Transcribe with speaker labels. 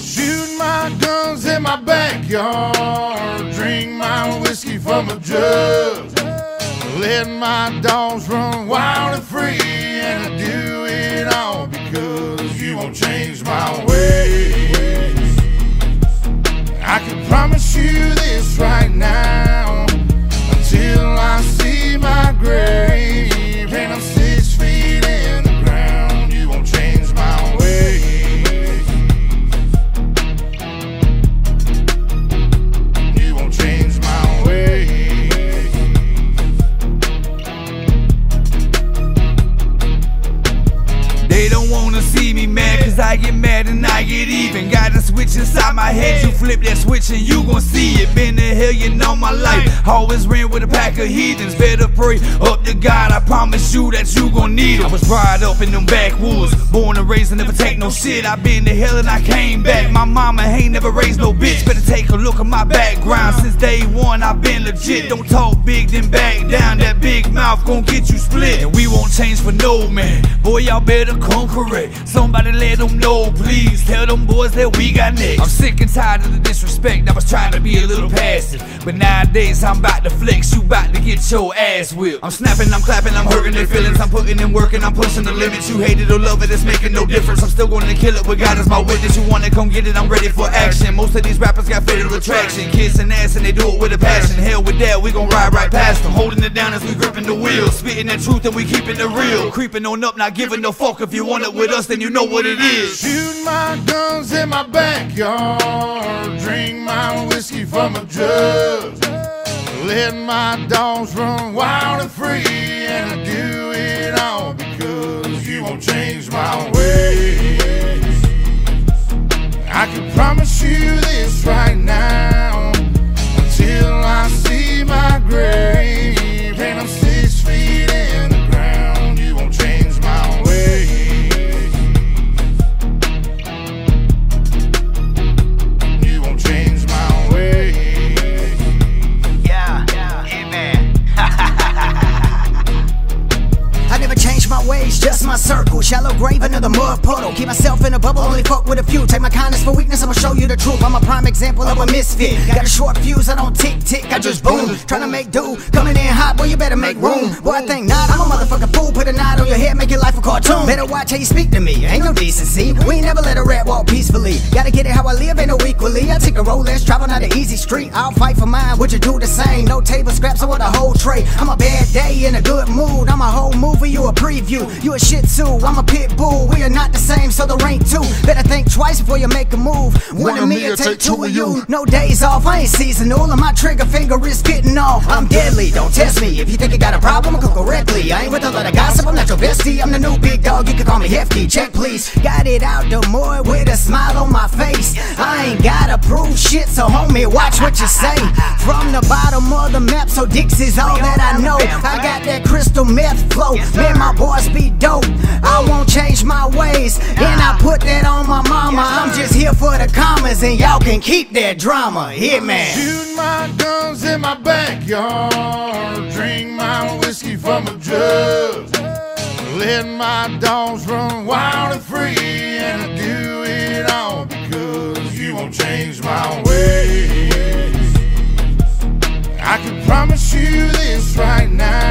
Speaker 1: Shoot my guns in my backyard. Drink my whiskey from a jug. Let my dogs run wild and free. And I do it all because you won't change my ways. I can promise you this
Speaker 2: don't wanna see me mad, cause I get mad and I get even. Got a switch inside my head, you flip that switch and you gon' see it. Been a hellion all my life, always ran with a pack of heathens. Better pray up to God, I promise you that you gon' need it. I was brought up in them backwoods, born and raised and never take no shit. I been to hell and I came back. My mama ain't never raised no bitch, better take a look at my background. Since day one, I've been legit. Don't talk big, then back down. That big mouth gon' get you split. And we won't change for no man. Boy, y'all better come correct. Somebody let them know, please. Tell them boys that we got next. I'm sick and tired of the disrespect. I was trying to be a little passive. But nowadays, I'm about to flex. You about to get your ass whipped. I'm snapping, I'm clapping, I'm hurting their feelings. I'm putting in work and I'm pushing the limits. You hate it or love it, it's making no difference. I'm still gonna kill it, but God is my witness. You wanna come get it, I'm ready for action. Most of these rappers got fatal attraction. Kissing ass and they do it with a passion. Hell with that, we gon' ride right past them. Holding it down as we gripping the wheel. Spitting the truth and we keeping it real. Creeping on up, not giving no fuck. If you want it with us, then you know what it is.
Speaker 1: Shoot my guns in my backyard. Drink my whiskey from a jug. Let my dogs run wild and free. And I do it all because you won't change my ways. I can promise you this right
Speaker 3: circle. Shallow grave, another mud puddle. Keep myself in a bubble, only fuck with a few. Take my kindness for weakness, I'ma show you the truth. I'm a prime example of a misfit. Got a short fuse, I don't tick tick, I just boom. Tryna make do, coming in hot, boy, you better make room. Boy, I think not, I'm a motherfucking fool. Put a knot on your head, make your life a cartoon. Better watch how you speak to me, ain't no decency. We never let a rat walk peacefully. Gotta get it how I live, ain't no equally. I take a roll, let's travel not an easy street. I'll fight for mine, would you do the same? No table scraps, I want a whole tray. I'm a bad day in a good mood. I'm a whole movie, you a preview. You a shit too, I'm a pit bull. We are not the same, so the rank two. Better think twice before you make a move. One of me, or take two of you. No days off, I ain't seasonal, and my trigger finger is getting off. I'm deadly, don't test me. If you think you got a problem, cook correctly. I ain't with a lot of gossip, I'm not your bestie. I'm the new big dog, you can call me hefty. Check please. Got it out the more with a smile on my face. I ain't gotta prove shit, so homie, watch what you say. From the bottom of the map, so Dix is all that I know. I got that crystal meth flow. Man, my boys be dope. I won't change my ways, and I put that on my mama. I'm just here for the commas, and y'all can keep that drama. Hitman.
Speaker 1: Shoot my guns in my backyard, drink my whiskey from a jug, let my dogs run wild and free, and I do it all because you won't change my ways. I can promise you this right now.